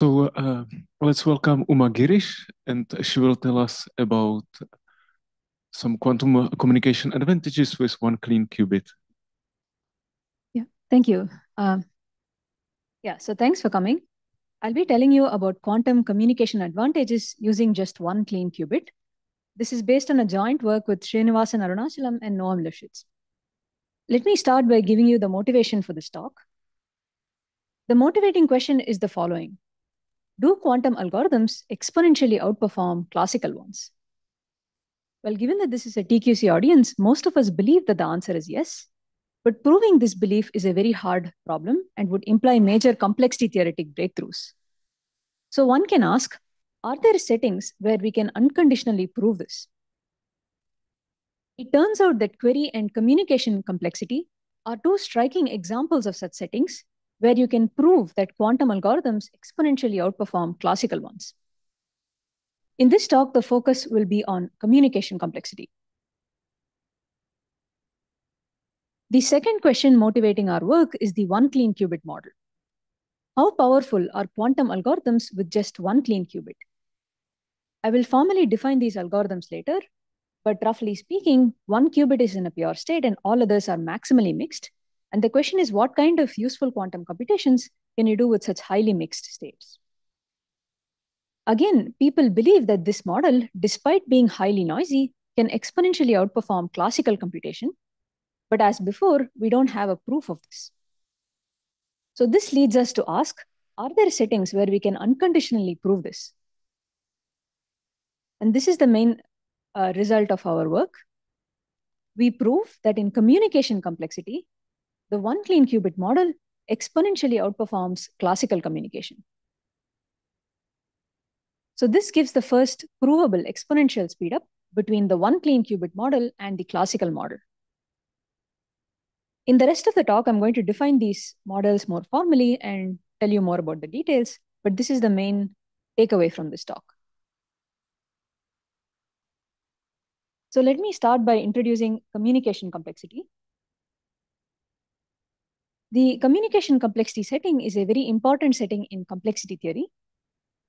So uh, let's welcome Uma Girish, and she will tell us about some quantum communication advantages with one clean qubit. Yeah, thank you. Um, yeah, so thanks for coming. I'll be telling you about quantum communication advantages using just one clean qubit. This is based on a joint work with Srinivasan Arunachalam and Noam Lifshitz. Let me start by giving you the motivation for this talk. The motivating question is the following do quantum algorithms exponentially outperform classical ones? Well, given that this is a TQC audience, most of us believe that the answer is yes. But proving this belief is a very hard problem and would imply major complexity theoretic breakthroughs. So one can ask, are there settings where we can unconditionally prove this? It turns out that query and communication complexity are two striking examples of such settings where you can prove that quantum algorithms exponentially outperform classical ones. In this talk, the focus will be on communication complexity. The second question motivating our work is the one clean qubit model. How powerful are quantum algorithms with just one clean qubit? I will formally define these algorithms later, but roughly speaking, one qubit is in a pure state and all others are maximally mixed, and the question is, what kind of useful quantum computations can you do with such highly mixed states? Again, people believe that this model, despite being highly noisy, can exponentially outperform classical computation. But as before, we don't have a proof of this. So this leads us to ask, are there settings where we can unconditionally prove this? And this is the main uh, result of our work. We prove that in communication complexity, the one clean qubit model exponentially outperforms classical communication. So this gives the first provable exponential speedup between the one clean qubit model and the classical model. In the rest of the talk, I'm going to define these models more formally and tell you more about the details, but this is the main takeaway from this talk. So let me start by introducing communication complexity. The communication complexity setting is a very important setting in complexity theory.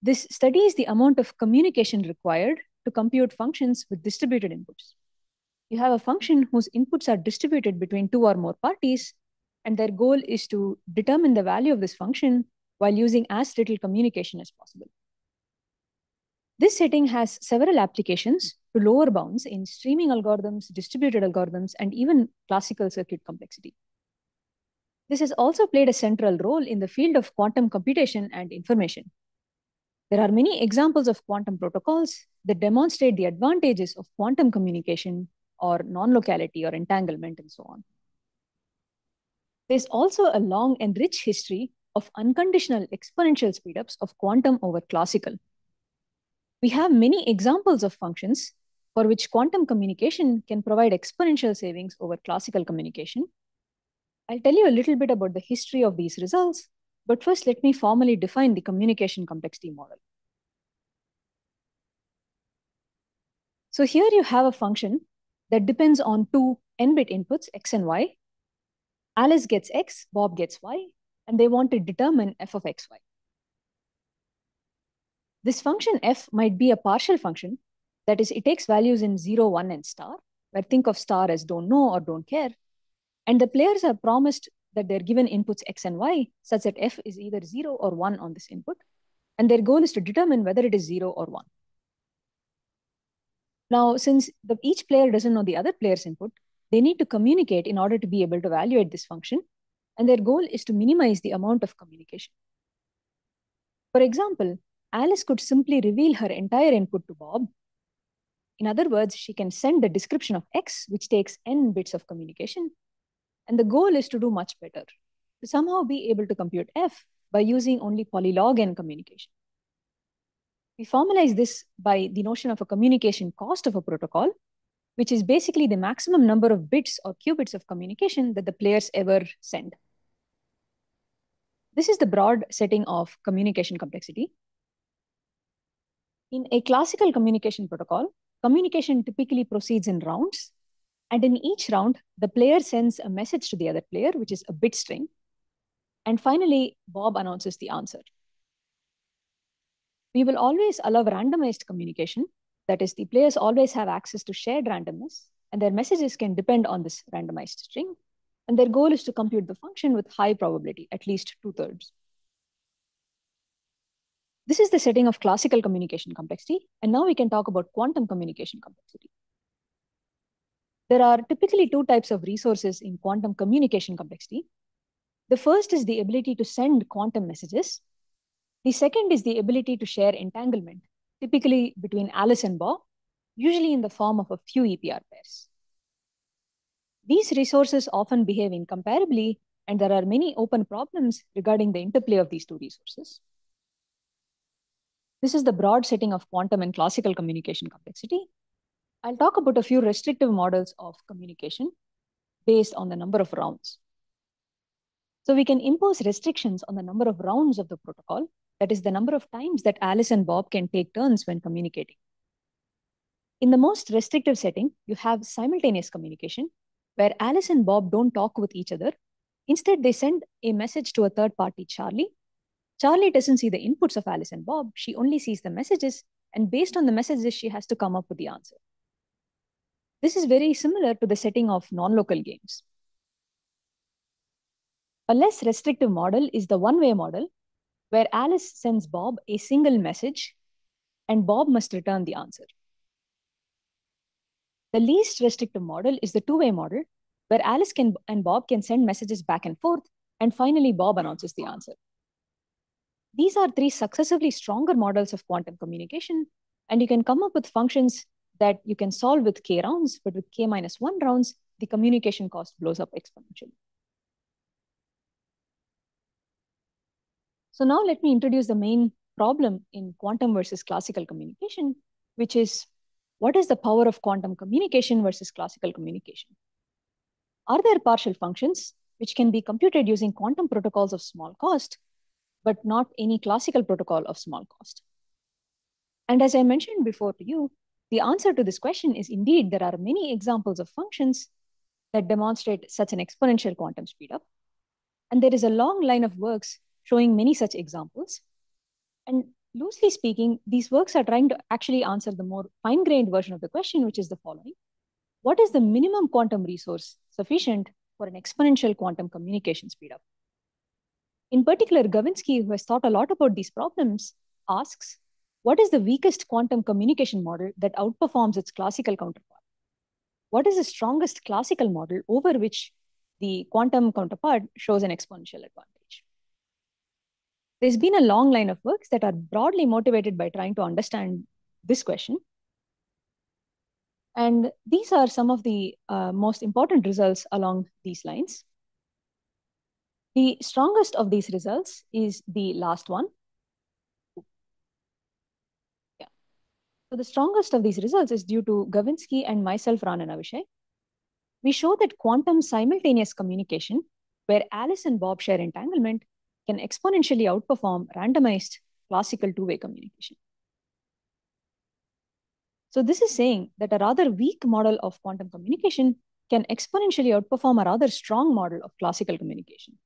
This studies the amount of communication required to compute functions with distributed inputs. You have a function whose inputs are distributed between two or more parties, and their goal is to determine the value of this function while using as little communication as possible. This setting has several applications to lower bounds in streaming algorithms, distributed algorithms, and even classical circuit complexity. This has also played a central role in the field of quantum computation and information. There are many examples of quantum protocols that demonstrate the advantages of quantum communication or non-locality or entanglement and so on. There's also a long and rich history of unconditional exponential speedups of quantum over classical. We have many examples of functions for which quantum communication can provide exponential savings over classical communication, I'll tell you a little bit about the history of these results, but first let me formally define the communication complexity model. So here you have a function that depends on two n-bit inputs, x and y. Alice gets x, Bob gets y, and they want to determine f of xy. This function f might be a partial function, that is, it takes values in 0, 1, and star, where think of star as don't know or don't care, and the players are promised that they're given inputs X and Y such that F is either zero or one on this input. And their goal is to determine whether it is zero or one. Now, since the, each player doesn't know the other player's input, they need to communicate in order to be able to evaluate this function. And their goal is to minimize the amount of communication. For example, Alice could simply reveal her entire input to Bob. In other words, she can send the description of X, which takes n bits of communication, and the goal is to do much better, to somehow be able to compute f by using only polylog n communication. We formalize this by the notion of a communication cost of a protocol, which is basically the maximum number of bits or qubits of communication that the players ever send. This is the broad setting of communication complexity. In a classical communication protocol, communication typically proceeds in rounds and in each round, the player sends a message to the other player, which is a bit string. And finally, Bob announces the answer. We will always allow randomized communication. That is, the players always have access to shared randomness, and their messages can depend on this randomized string. And their goal is to compute the function with high probability, at least two thirds. This is the setting of classical communication complexity. And now we can talk about quantum communication complexity. There are typically two types of resources in quantum communication complexity. The first is the ability to send quantum messages. The second is the ability to share entanglement, typically between Alice and Bob, usually in the form of a few EPR pairs. These resources often behave incomparably, and there are many open problems regarding the interplay of these two resources. This is the broad setting of quantum and classical communication complexity. I'll talk about a few restrictive models of communication based on the number of rounds. So we can impose restrictions on the number of rounds of the protocol, that is the number of times that Alice and Bob can take turns when communicating. In the most restrictive setting, you have simultaneous communication, where Alice and Bob don't talk with each other. Instead, they send a message to a third party, Charlie, Charlie doesn't see the inputs of Alice and Bob. She only sees the messages, and based on the messages, she has to come up with the answer. This is very similar to the setting of non-local games. A less restrictive model is the one-way model, where Alice sends Bob a single message, and Bob must return the answer. The least restrictive model is the two-way model, where Alice can, and Bob can send messages back and forth, and finally Bob announces the answer. These are three successively stronger models of quantum communication, and you can come up with functions that you can solve with k rounds, but with k minus one rounds, the communication cost blows up exponentially. So now let me introduce the main problem in quantum versus classical communication, which is what is the power of quantum communication versus classical communication? Are there partial functions which can be computed using quantum protocols of small cost but not any classical protocol of small cost. And as I mentioned before to you, the answer to this question is indeed there are many examples of functions that demonstrate such an exponential quantum speedup. And there is a long line of works showing many such examples. And loosely speaking, these works are trying to actually answer the more fine-grained version of the question, which is the following. What is the minimum quantum resource sufficient for an exponential quantum communication speedup? In particular, Gavinsky, who has thought a lot about these problems, asks, what is the weakest quantum communication model that outperforms its classical counterpart? What is the strongest classical model over which the quantum counterpart shows an exponential advantage? There's been a long line of works that are broadly motivated by trying to understand this question. And these are some of the uh, most important results along these lines. The strongest of these results is the last one. Yeah. So the strongest of these results is due to Gavinsky and myself, Ran and. We show that quantum simultaneous communication, where Alice and Bob share entanglement, can exponentially outperform randomized classical two-way communication. So this is saying that a rather weak model of quantum communication can exponentially outperform a rather strong model of classical communication.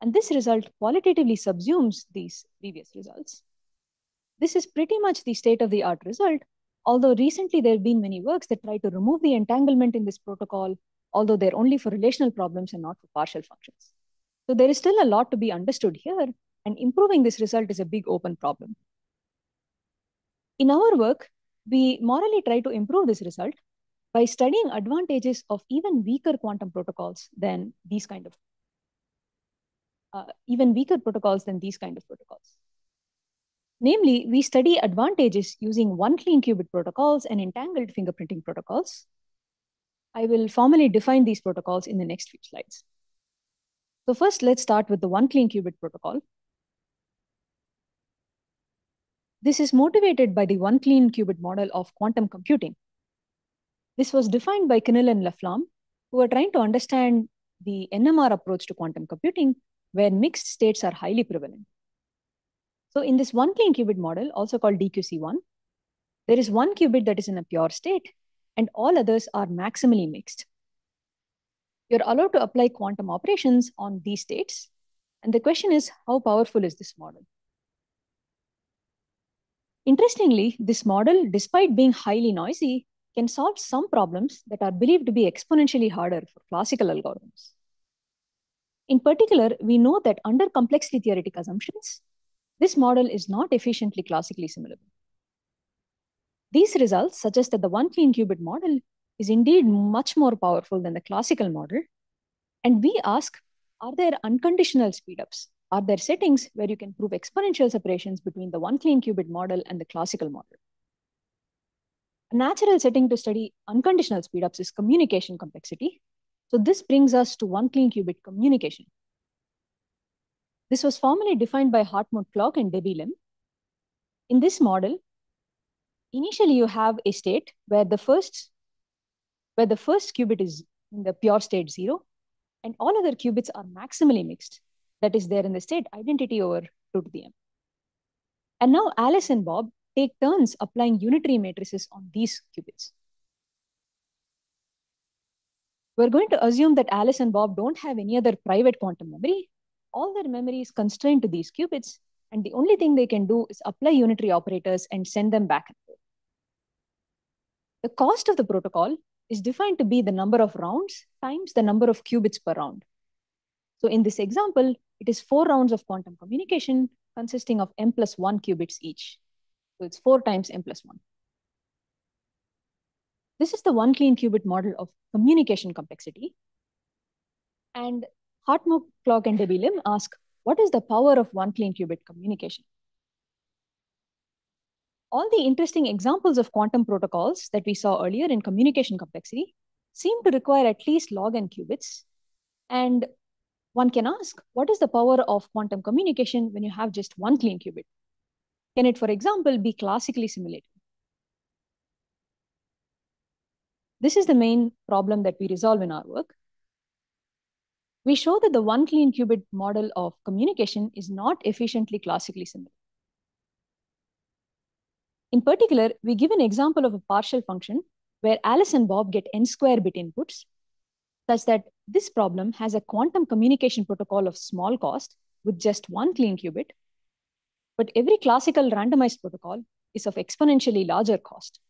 And this result qualitatively subsumes these previous results. This is pretty much the state-of-the-art result, although recently there have been many works that try to remove the entanglement in this protocol, although they're only for relational problems and not for partial functions. So there is still a lot to be understood here, and improving this result is a big open problem. In our work, we morally try to improve this result by studying advantages of even weaker quantum protocols than these kind of uh, even weaker protocols than these kind of protocols. Namely, we study advantages using one clean qubit protocols and entangled fingerprinting protocols. I will formally define these protocols in the next few slides. So first, let's start with the one clean qubit protocol. This is motivated by the one clean qubit model of quantum computing. This was defined by Knill and Laflamme, who are trying to understand the NMR approach to quantum computing where mixed states are highly prevalent. So in this one qubit model, also called DQC1, there is one qubit that is in a pure state and all others are maximally mixed. You're allowed to apply quantum operations on these states. And the question is, how powerful is this model? Interestingly, this model, despite being highly noisy, can solve some problems that are believed to be exponentially harder for classical algorithms. In particular, we know that under complexity theoretic assumptions, this model is not efficiently classically simulable. These results suggest that the one clean qubit model is indeed much more powerful than the classical model. And we ask, are there unconditional speedups? Are there settings where you can prove exponential separations between the one clean qubit model and the classical model? A natural setting to study unconditional speedups is communication complexity. So this brings us to one clean qubit communication. This was formally defined by Hartmut Klauck and Debbie Lim. In this model, initially you have a state where the first where the first qubit is in the pure state zero, and all other qubits are maximally mixed. That is there in the state identity over 2 to the m. And now Alice and Bob take turns applying unitary matrices on these qubits. We're going to assume that Alice and Bob don't have any other private quantum memory. All their memory is constrained to these qubits, and the only thing they can do is apply unitary operators and send them back. The cost of the protocol is defined to be the number of rounds times the number of qubits per round. So in this example, it is four rounds of quantum communication consisting of m plus one qubits each. So it's four times m plus one. This is the one clean qubit model of communication complexity. And Hartmut, Klauck, and Debbie Lim ask, what is the power of one clean qubit communication? All the interesting examples of quantum protocols that we saw earlier in communication complexity seem to require at least log n qubits. And one can ask, what is the power of quantum communication when you have just one clean qubit? Can it, for example, be classically simulated? This is the main problem that we resolve in our work. We show that the one clean qubit model of communication is not efficiently classically simulated. In particular, we give an example of a partial function where Alice and Bob get n square bit inputs, such that this problem has a quantum communication protocol of small cost with just one clean qubit, but every classical randomized protocol is of exponentially larger cost.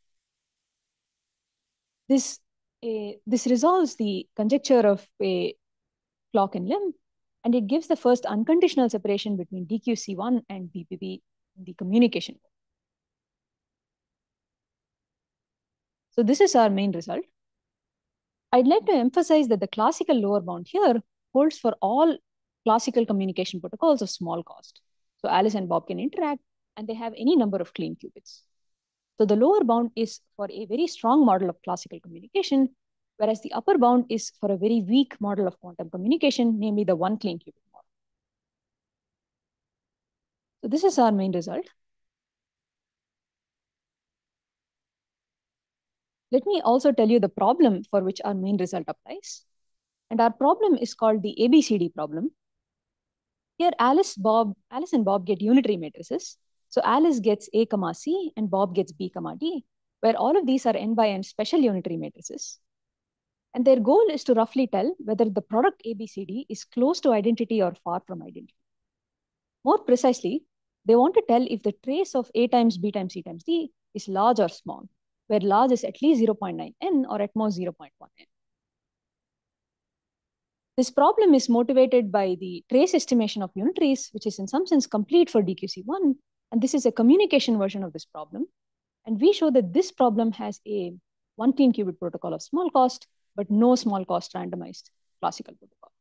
This, uh, this resolves the conjecture of a Klauck and Lim, and it gives the first unconditional separation between DQC1 and BPP in the communication. So this is our main result. I'd like to emphasize that the classical lower bound here holds for all classical communication protocols of small cost. So Alice and Bob can interact and they have any number of clean qubits. So the lower bound is for a very strong model of classical communication, whereas the upper bound is for a very weak model of quantum communication, namely the one clean qubit model. So this is our main result. Let me also tell you the problem for which our main result applies. And our problem is called the ABCD problem. Here, Alice, Bob, Alice and Bob get unitary matrices. So Alice gets A comma C and Bob gets B comma D, where all of these are n by n special unitary matrices. And their goal is to roughly tell whether the product ABCD is close to identity or far from identity. More precisely, they want to tell if the trace of A times B times C times D is large or small, where large is at least 0.9 n or at most 0.1 n. This problem is motivated by the trace estimation of unitaries, which is in some sense complete for DQC1. And this is a communication version of this problem. And we show that this problem has a one clean qubit protocol of small cost, but no small cost randomized classical protocol.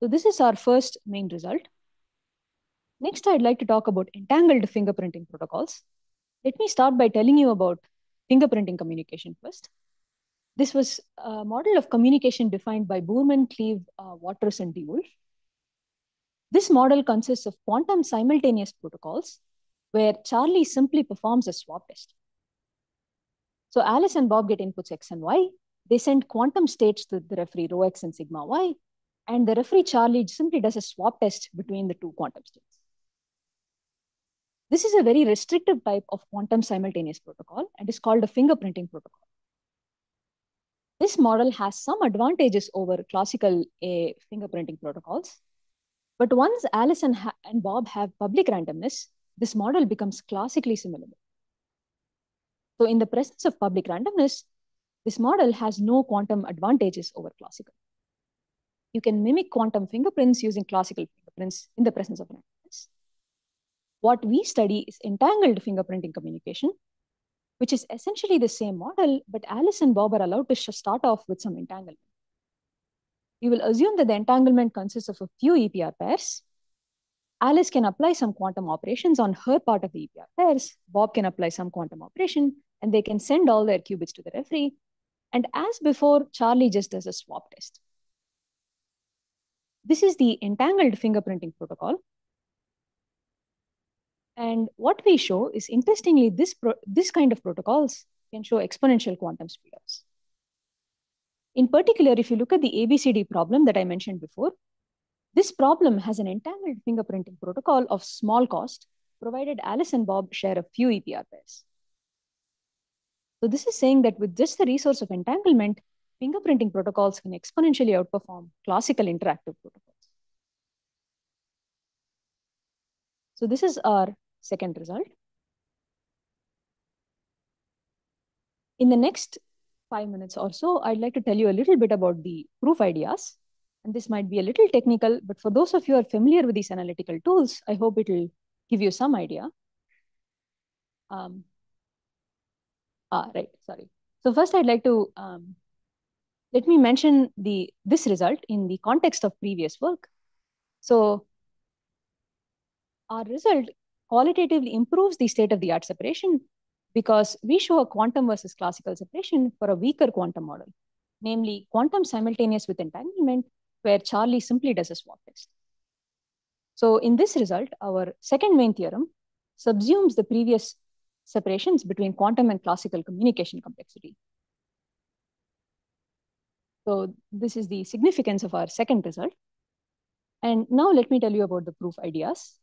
So this is our first main result. Next, I'd like to talk about entangled fingerprinting protocols. Let me start by telling you about fingerprinting communication first. This was a model of communication defined by Buhrman, Cleve, uh, Watrous, and de Wolf. This model consists of quantum simultaneous protocols where Charlie simply performs a swap test. So Alice and Bob get inputs X and Y. They send quantum states to the referee rho X and sigma Y. And the referee Charlie simply does a swap test between the two quantum states. This is a very restrictive type of quantum simultaneous protocol and is called a fingerprinting protocol. This model has some advantages over classical A fingerprinting protocols. But once Alice and, and Bob have public randomness, this model becomes classically simulable. So in the presence of public randomness, this model has no quantum advantages over classical. You can mimic quantum fingerprints using classical fingerprints in the presence of randomness. What we study is entangled fingerprinting communication, which is essentially the same model, but Alice and Bob are allowed to start off with some entanglement. We will assume that the entanglement consists of a few EPR pairs. Alice can apply some quantum operations on her part of the EPR pairs. Bob can apply some quantum operation, and they can send all their qubits to the referee. And as before, Charlie just does a swap test. This is the entangled fingerprinting protocol. And what we show is, interestingly, this, this kind of protocols can show exponential quantum speedups. In particular, if you look at the ABCD problem that I mentioned before, this problem has an entangled fingerprinting protocol of small cost, provided Alice and Bob share a few EPR pairs. So this is saying that with just the resource of entanglement, fingerprinting protocols can exponentially outperform classical interactive protocols. So this is our second result. In the next five minutes or so, I'd like to tell you a little bit about the proof ideas. And this might be a little technical, but for those of you who are familiar with these analytical tools, I hope it will give you some idea. Um, ah, right, sorry. So first I'd like to, um, let me mention the this result in the context of previous work. So our result qualitatively improves the state-of-the-art separation because we show a quantum versus classical separation for a weaker quantum model, namely quantum simultaneous with entanglement, where Charlie simply does a swap test. So in this result, our second main theorem subsumes the previous separations between quantum and classical communication complexity. So this is the significance of our second result. And now let me tell you about the proof ideas.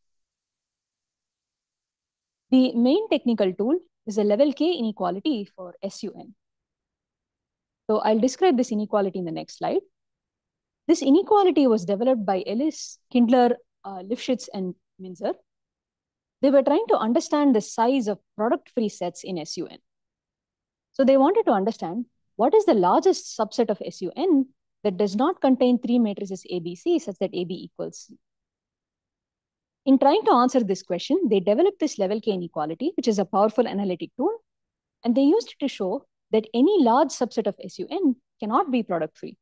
The main technical tool is a level K inequality for SUN. So I'll describe this inequality in the next slide. This inequality was developed by Ellis, Kindler, uh, Lifshitz, and Minzer. They were trying to understand the size of product-free sets in SUN. So they wanted to understand what is the largest subset of SUN that does not contain three matrices ABC such that AB equals C. In trying to answer this question, they developed this level K inequality, which is a powerful analytic tool, and they used it to show that any large subset of SUN cannot be product free.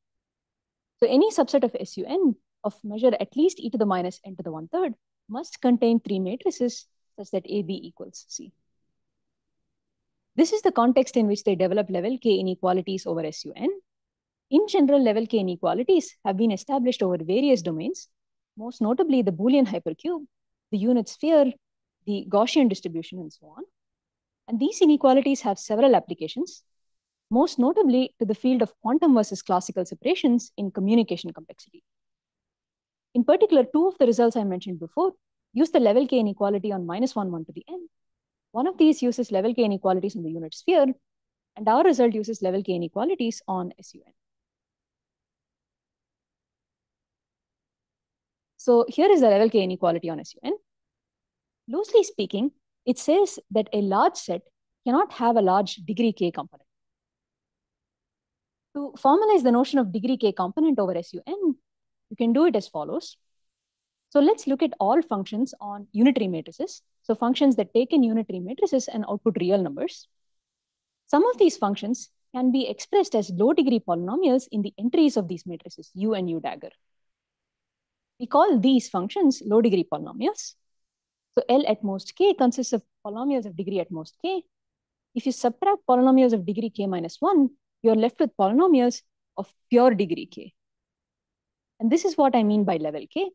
So any subset of SUN of measure at least e to the minus n to the one third must contain three matrices such that AB equals C. This is the context in which they develop level K inequalities over SUN. In general, level K inequalities have been established over various domains, most notably the Boolean hypercube, the unit sphere, the Gaussian distribution, and so on. And these inequalities have several applications, most notably to the field of quantum versus classical separations in communication complexity. In particular, two of the results I mentioned before use the level k inequality on minus 1, 1 to the n. One of these uses level k inequalities in the unit sphere, and our result uses level k inequalities on SUN. So here is the level K inequality on SUN. Loosely speaking, it says that a large set cannot have a large degree K component. To formalize the notion of degree K component over SUN, you can do it as follows. So let's look at all functions on unitary matrices. So functions that take in unitary matrices and output real numbers. Some of these functions can be expressed as low degree polynomials in the entries of these matrices, U and U dagger. We call these functions low degree polynomials. So L at most k consists of polynomials of degree at most k. If you subtract polynomials of degree k minus 1, you're left with polynomials of pure degree k. And this is what I mean by level k.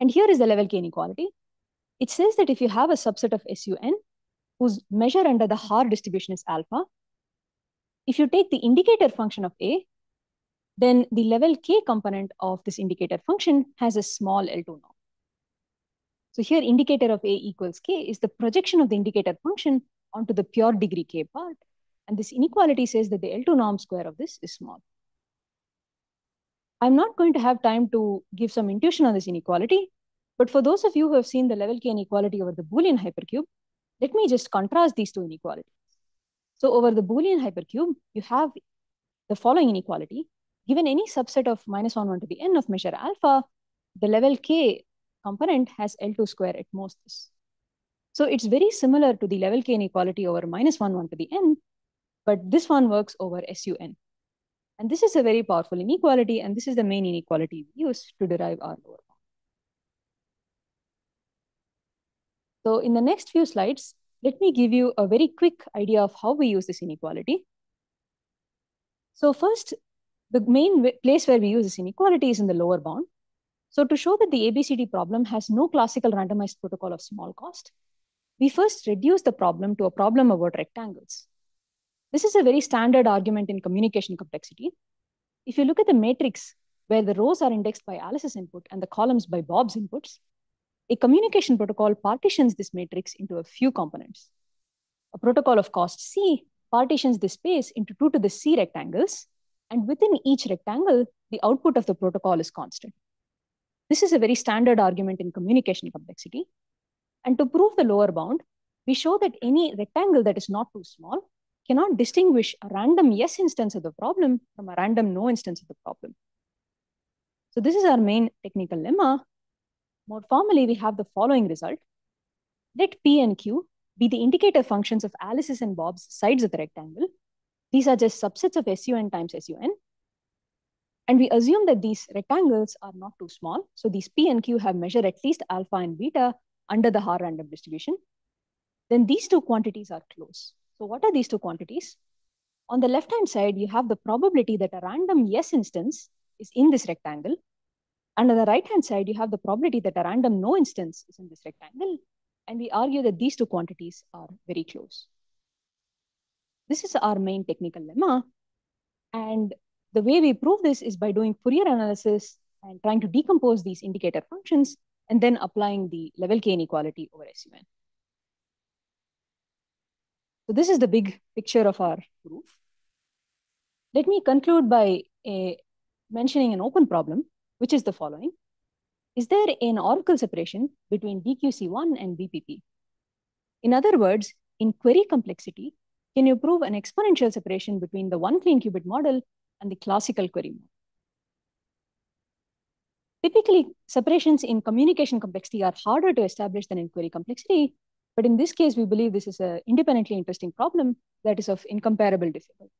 And here is the level k inequality. It says that if you have a subset of SUN whose measure under the Haar distribution is alpha, if you take the indicator function of A then the level k component of this indicator function has a small L2 norm. So here indicator of A equals k is the projection of the indicator function onto the pure degree k part. And this inequality says that the L2 norm square of this is small. I'm not going to have time to give some intuition on this inequality, but for those of you who have seen the level k inequality over the Boolean hypercube, let me just contrast these two inequalities. So over the Boolean hypercube, you have the following inequality. Given any subset of minus 1, 1 to the n of measure alpha, the level k component has L2 square at most. So it's very similar to the level k inequality over minus 1, 1 to the n, but this one works over SUN. And this is a very powerful inequality, and this is the main inequality we use to derive our lower bound. So in the next few slides, let me give you a very quick idea of how we use this inequality. So first, the main place where we use this inequality is in the lower bound. So to show that the ABCD problem has no classical randomized protocol of small cost, we first reduce the problem to a problem about rectangles. This is a very standard argument in communication complexity. If you look at the matrix where the rows are indexed by Alice's input and the columns by Bob's inputs, a communication protocol partitions this matrix into a few components. A protocol of cost C partitions this space into two to the C rectangles, and within each rectangle, the output of the protocol is constant. This is a very standard argument in communication complexity. And to prove the lower bound, we show that any rectangle that is not too small cannot distinguish a random yes instance of the problem from a random no instance of the problem. So this is our main technical lemma. More formally, we have the following result. Let P and Q be the indicator functions of Alice's and Bob's sides of the rectangle. These are just subsets of SUN times SUN. And we assume that these rectangles are not too small. So these P and Q have measured at least alpha and beta under the Haar random distribution. Then these two quantities are close. So what are these two quantities? On the left-hand side, you have the probability that a random yes instance is in this rectangle. And on the right-hand side, you have the probability that a random no instance is in this rectangle. And we argue that these two quantities are very close. This is our main technical lemma. And the way we prove this is by doing Fourier analysis and trying to decompose these indicator functions and then applying the level k inequality over SUN. So this is the big picture of our proof. Let me conclude by a, mentioning an open problem, which is the following. Is there an oracle separation between DQC1 and BPP? In other words, in query complexity, can you prove an exponential separation between the one clean qubit model and the classical query model. Typically, separations in communication complexity are harder to establish than in query complexity, but in this case, we believe this is an independently interesting problem that is of incomparable difficulty.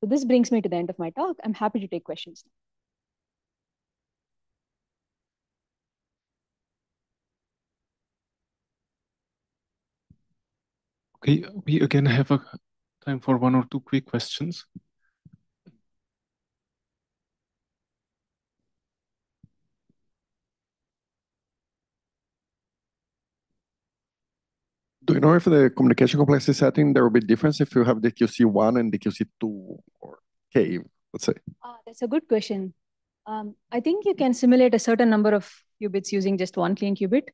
So this brings me to the end of my talk. I'm happy to take questions. Okay, we again have a time for one or two quick questions. Know if the communication complexity setting, there will be difference if you have the QC1 and the QC2 or K, let's say? Ah, that's a good question. Um, I think you can simulate a certain number of qubits using just one clean qubit.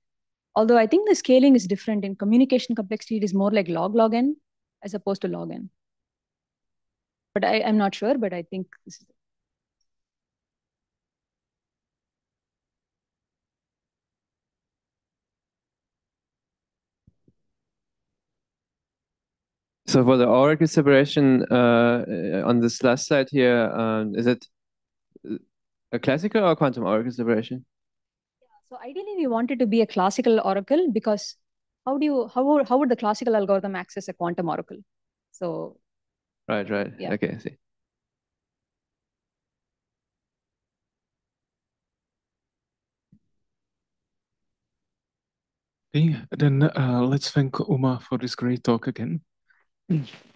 Although I think the scaling is different. In communication complexity, it is more like log log n as opposed to log n but I, I'm not sure, but I think this is So for the oracle separation uh, on this last slide here, um, is it a classical or quantum oracle separation? Yeah, so ideally we want it to be a classical oracle because how do you how how would the classical algorithm access a quantum oracle? So Right, right. Yeah. Okay, I see. Okay, then uh, let's thank Uma for this great talk again. Mm.